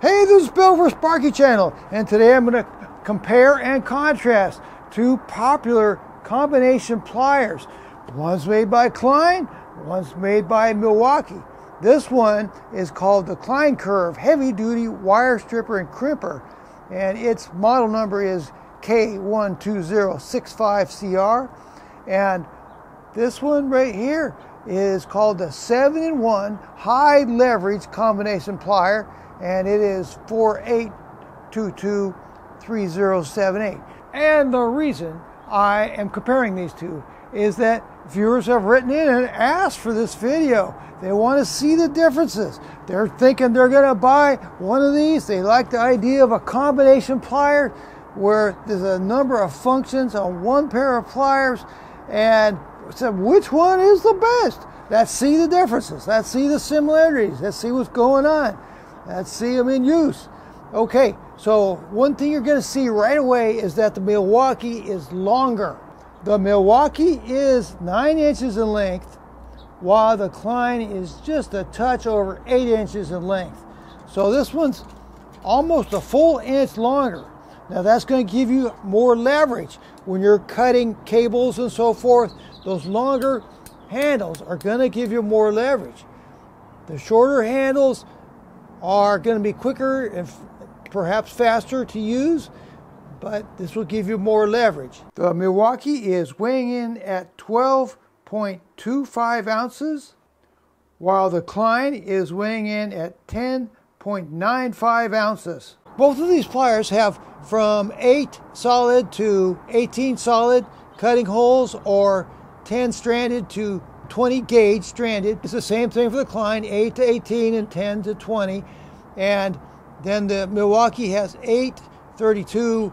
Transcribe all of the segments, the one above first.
Hey, this is Bill for Sparky Channel, and today I'm going to compare and contrast two popular combination pliers. One's made by Klein, one's made by Milwaukee. This one is called the Klein Kurve Heavy Duty Wire Stripper and Crimper, and its model number is K12065CR. And this one right here is called the 7 in 1 High Leverage Combination Plier, and it is 48223078. And the reason I am comparing these two is that viewers have written in and asked for this video. They want to see the differences. They're thinking they're going to buy one of these. They like the idea of a combination plier where there's a number of functions on one pair of pliers and said which one is the best. Let's see the differences. Let's see the similarities. Let's see what's going on. Let's see them in use. Okay, so one thing you're going to see right away is that the Milwaukee is longer. The Milwaukee is 9 inches in length, while the Klein is just a touch over 8 inches in length. So this one's almost a full inch longer. Now that's going to give you more leverage when you're cutting cables and so forth. Those longer handles are going to give you more leverage. The shorter handles are going to be quicker and perhaps faster to use, but this will give you more leverage. The Milwaukee is weighing in at 12.25 ounces, while the Klein is weighing in at 10.95 ounces. Both of these pliers have from 8 solid to 18 solid cutting holes or 10 stranded to 20 gauge stranded. It's the same thing for the Klein, 8 to 18 and 10 to 20. And then the Milwaukee has 832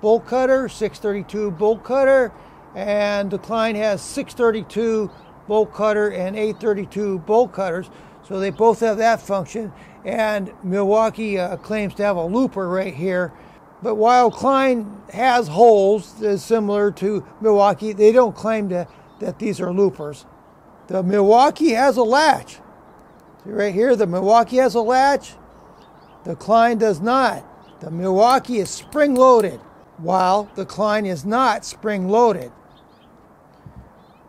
bolt cutter, 632 bolt cutter, and the Klein has 632 bolt cutter and 832 bolt cutters. So they both have that function. And Milwaukee uh, claims to have a looper right here. But while Klein has holes similar to Milwaukee, they don't claim to, that these are loopers. The Milwaukee has a latch. See right here, the Milwaukee has a latch. The Klein does not. The Milwaukee is spring loaded, while the Klein is not spring loaded.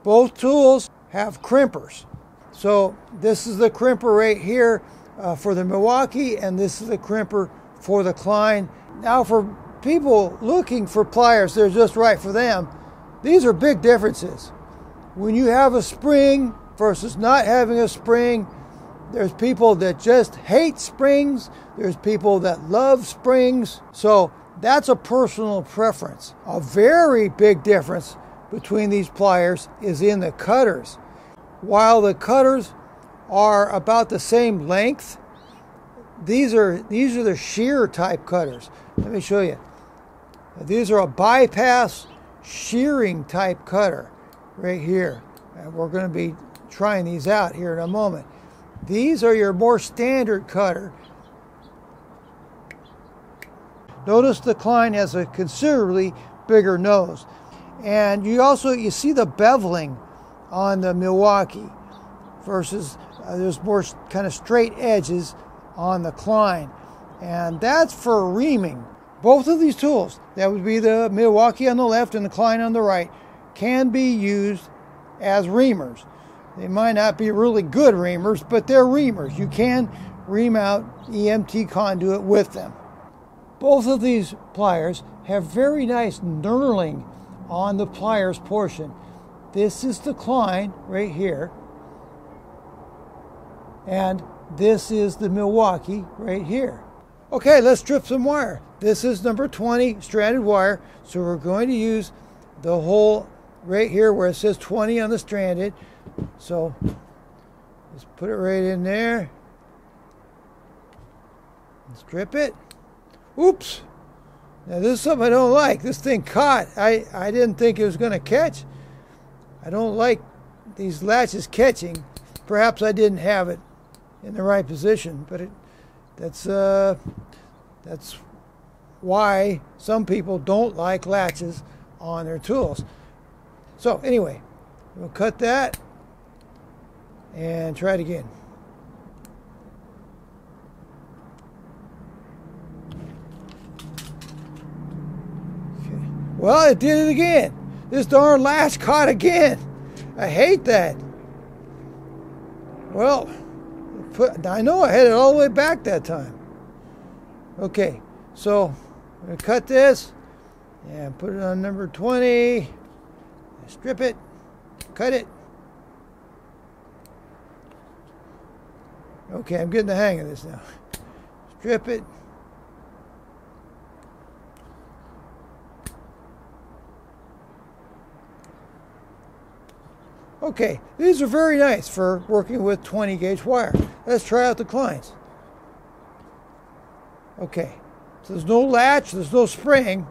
Both tools have crimpers. So this is the crimper right here uh, for the Milwaukee, and this is the crimper for the Klein. Now, for people looking for pliers, they're just right for them. These are big differences. When you have a spring versus not having a spring, there's people that just hate springs. There's people that love springs. So that's a personal preference. A very big difference between these pliers is in the cutters. While the cutters are about the same length, these are these are the shear type cutters. Let me show you. These are a bypass shearing type cutter right here. And we're going to be trying these out here in a moment. These are your more standard cutter. Notice the Klein has a considerably bigger nose. And you also, you see the beveling on the Milwaukee versus uh, there's more kind of straight edges on the Klein. And that's for reaming. Both of these tools, that would be the Milwaukee on the left and the Klein on the right, can be used as reamers. They might not be really good reamers, but they're reamers. You can ream out EMT conduit with them. Both of these pliers have very nice knurling on the pliers portion. This is the Klein right here. And this is the Milwaukee right here. Okay, let's strip some wire. This is number 20 stranded wire. So we're going to use the hole right here where it says 20 on the stranded. So let's put it right in there. Strip it. Oops. Now this is something I don't like. This thing caught. I, I didn't think it was going to catch. I don't like these latches catching. Perhaps I didn't have it in the right position, but it, that's uh, that's why some people don't like latches on their tools. So anyway, we'll cut that and try it again. Okay. Well, it did it again. This darn latch caught again. I hate that. Well, put, I know I had it all the way back that time. Okay, so I'm going to cut this and put it on number 20. Strip it, cut it. Okay, I'm getting the hang of this now. Strip it. Okay, these are very nice for working with 20 gauge wire. Let's try out the Kleins. Okay, so there's no latch, there's no spring.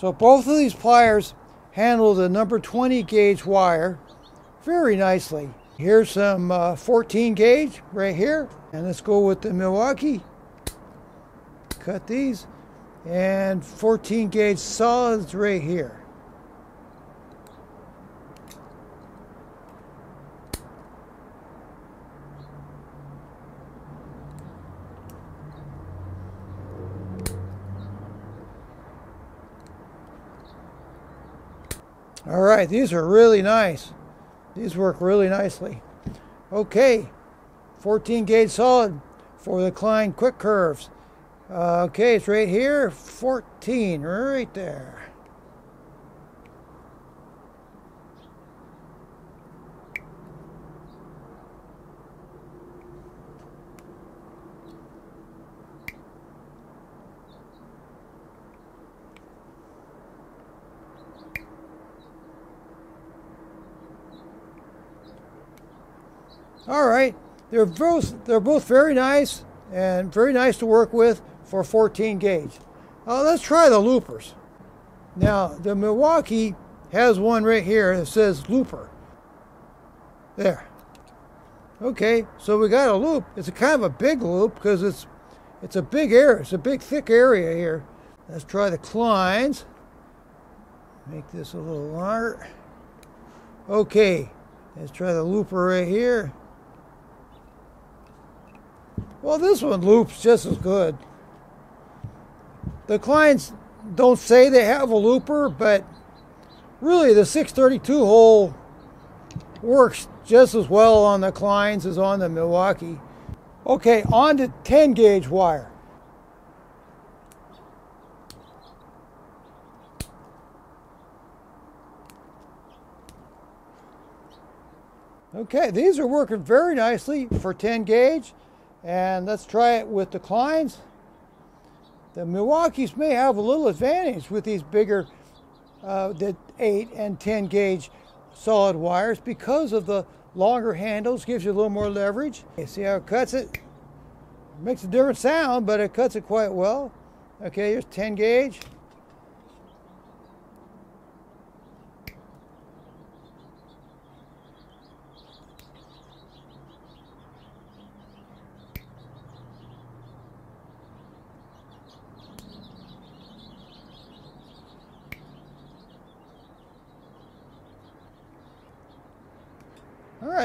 So both of these pliers handle the number 20 gauge wire very nicely. Here's some uh, 14 gauge right here. And let's go with the Milwaukee. Cut these. And 14 gauge solids right here. All right, these are really nice. These work really nicely. Okay, 14 gauge solid for the Klein quick curves. Uh, okay, it's right here, 14, right there. All right, they're both they're both very nice and very nice to work with for 14 gauge. Uh, let's try the loopers. Now the Milwaukee has one right here that says looper. There. Okay, so we got a loop. It's a kind of a big loop because it's it's a big area. It's a big thick area here. Let's try the Kleins. Make this a little longer. Okay, let's try the looper right here. Well, this one loops just as good. The Kleins don't say they have a looper, but really the 632 hole works just as well on the Kleins as on the Milwaukee. Okay, on to 10 gauge wire. Okay, these are working very nicely for 10 gauge. And let's try it with the Kleins. The Milwaukees may have a little advantage with these bigger uh, the 8 and 10 gauge solid wires because of the longer handles, gives you a little more leverage. You see how it cuts it? it? Makes a different sound, but it cuts it quite well. Okay, here's 10 gauge.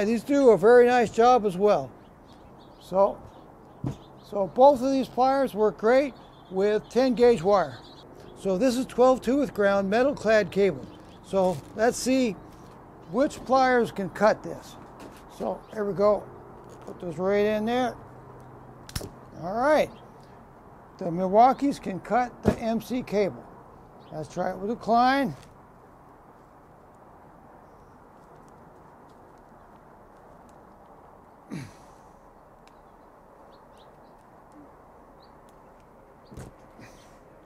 These do a very nice job as well. So, so both of these pliers work great with 10 gauge wire. So this is 12 2 with ground metal clad cable. So let's see which pliers can cut this. So here we go. Put those right in there. All right. The Milwaukees can cut the MC cable. Let's try it with a Klein.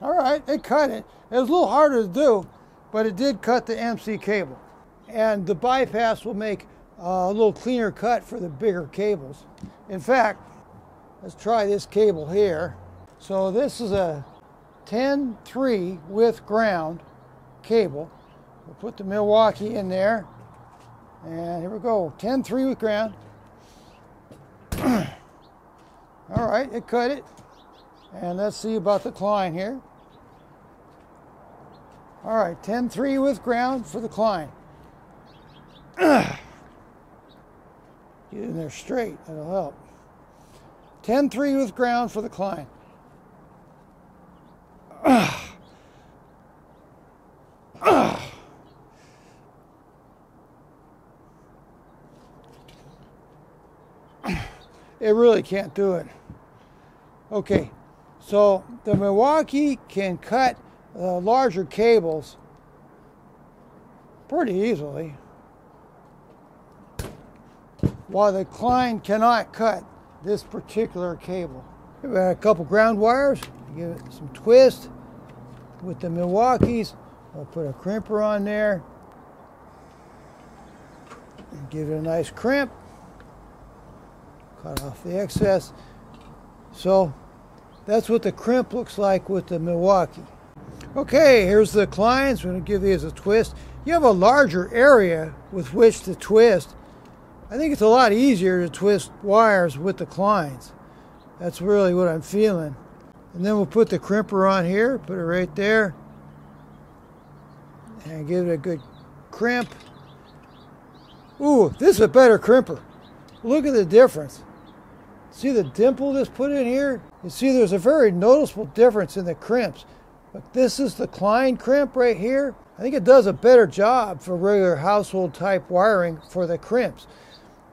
All right, it cut it. It was a little harder to do, but it did cut the MC cable. And the bypass will make a little cleaner cut for the bigger cables. In fact, let's try this cable here. So this is a 10-3 with ground cable. We'll put the Milwaukee in there. And here we go, 10-3 with ground. All right, it cut it. And let's see about the Klein here. All right, 10-3 with ground for the Klein. Get in there straight, that'll help. 10-3 with ground for the Klein. It really can't do it. Okay, so the Milwaukee can cut uh, larger cables pretty easily, while the Klein cannot cut this particular cable. We've got a couple ground wires, give it some twist with the Milwaukees. I'll put a crimper on there, and give it a nice crimp cut off the excess. So that's what the crimp looks like with the Milwaukee. Okay, here's the Kleins. We're going to give these a twist. You have a larger area with which to twist. I think it's a lot easier to twist wires with the Kleins. That's really what I'm feeling. And then we'll put the crimper on here, put it right there, and give it a good crimp. Ooh, this is a better crimper. Look at the difference. See the dimple that's put in here? You see there's a very noticeable difference in the crimps. But this is the Klein crimp right here. I think it does a better job for regular household type wiring for the crimps.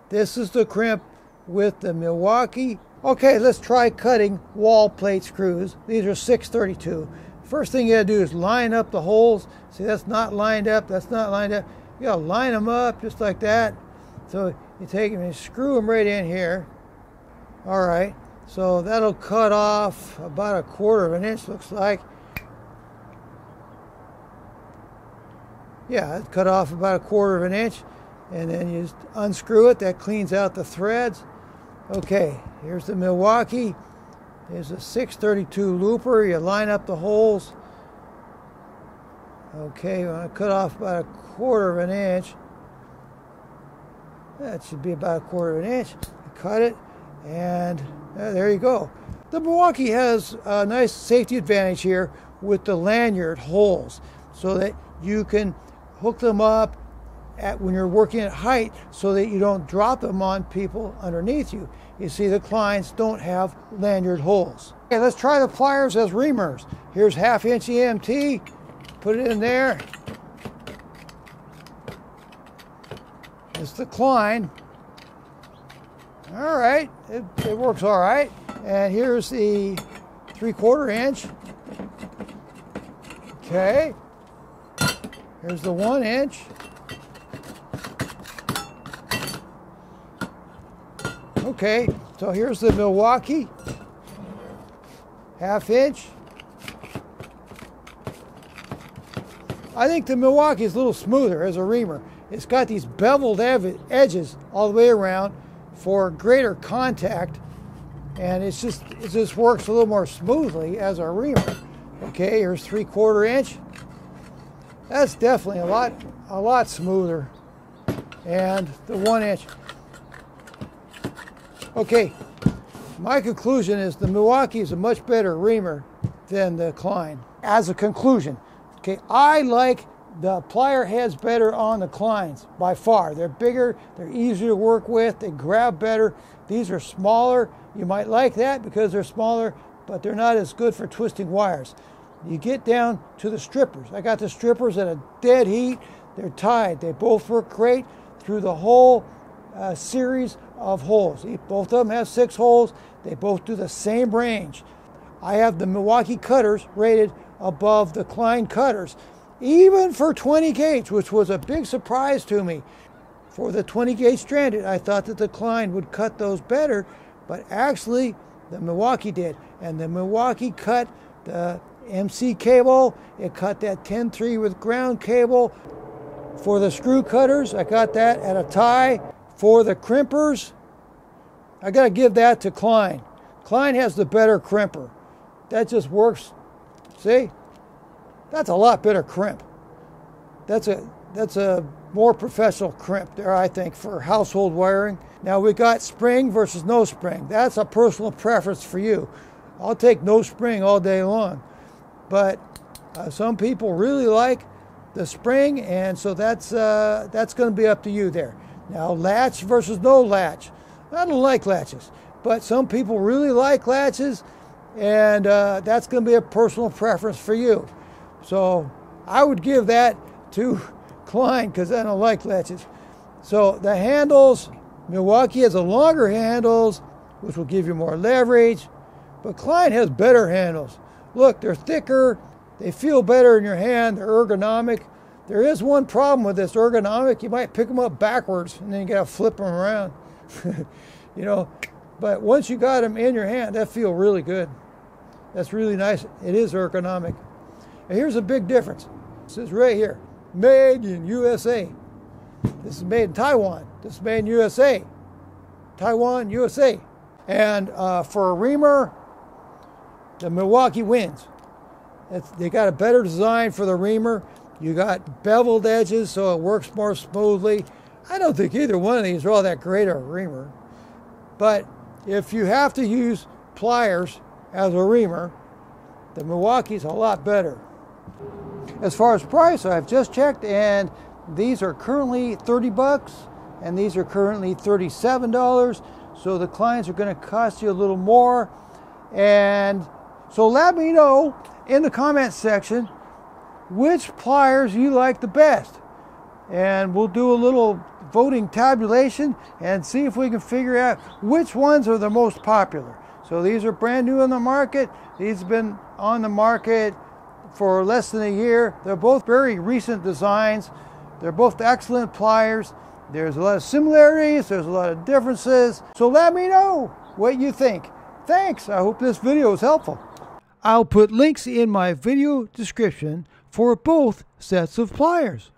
This is the crimp with the Milwaukee. Okay, let's try cutting wall plate screws. These are 632. First thing you gotta do is line up the holes. See, that's not lined up, that's not lined up. You gotta line them up just like that. So you take them and screw them right in here. All right, so that'll cut off about a quarter of an inch, looks like. Yeah, it cut off about a quarter of an inch, and then you unscrew it. That cleans out the threads. Okay, here's the Milwaukee. There's a 632 looper. You line up the holes. Okay, you want to cut off about a quarter of an inch. That should be about a quarter of an inch. Cut it. And uh, there you go. The Milwaukee has a nice safety advantage here with the lanyard holes so that you can hook them up at when you're working at height so that you don't drop them on people underneath you. You see the Kleins don't have lanyard holes. Okay, let's try the pliers as reamers. Here's half inch EMT, put it in there. It's the Klein. All right, it, it works all right. And here's the three quarter inch. Okay. Here's the one inch. Okay, so here's the Milwaukee, half inch. I think the Milwaukee is a little smoother as a reamer. It's got these beveled edges all the way around for greater contact and it's just it just works a little more smoothly as a reamer. Okay, here's three quarter inch. That's definitely a lot a lot smoother. And the one inch. Okay, my conclusion is the Milwaukee is a much better reamer than the Klein. As a conclusion, okay, I like the plier head's better on the Kleins by far. They're bigger, they're easier to work with, they grab better. These are smaller. You might like that because they're smaller, but they're not as good for twisting wires. You get down to the strippers. I got the strippers at a dead heat. They're tied. They both work great through the whole uh, series of holes. Both of them have six holes. They both do the same range. I have the Milwaukee cutters rated above the Klein cutters even for 20 gauge, which was a big surprise to me. For the 20 gauge stranded, I thought that the Klein would cut those better, but actually the Milwaukee did. And the Milwaukee cut the MC cable, it cut that 10-3 with ground cable. For the screw cutters, I got that at a tie. For the crimpers, I got to give that to Klein. Klein has the better crimper. That just works. See? That's a lot better crimp. That's a that's a more professional crimp there, I think, for household wiring. Now we got spring versus no spring. That's a personal preference for you. I'll take no spring all day long, but uh, some people really like the spring, and so that's uh, that's going to be up to you there. Now latch versus no latch. I don't like latches, but some people really like latches, and uh, that's going to be a personal preference for you. So I would give that to Klein because I don't like latches. So the handles, Milwaukee has a longer handles, which will give you more leverage, but Klein has better handles. Look, they're thicker, they feel better in your hand, they're ergonomic. There is one problem with this ergonomic. You might pick them up backwards and then you gotta flip them around. you know, but once you got them in your hand, that feel really good. That's really nice. It is ergonomic. And here's a big difference. This is right here, made in USA. This is made in Taiwan. This is made in USA. Taiwan, USA. And uh, for a reamer, the Milwaukee wins. They got a better design for the reamer. You got beveled edges, so it works more smoothly. I don't think either one of these are all that great a reamer. But if you have to use pliers as a reamer, the Milwaukee's a lot better. As far as price, I've just checked and these are currently 30 bucks and these are currently $37. So the Kleins are going to cost you a little more. And so let me know in the comments section which pliers you like the best. And we'll do a little voting tabulation and see if we can figure out which ones are the most popular. So these are brand new on the market. These have been on the market for less than a year. They're both very recent designs. They're both excellent pliers. There's a lot of similarities, there's a lot of differences. So let me know what you think. Thanks. I hope this video was helpful. I'll put links in my video description for both sets of pliers.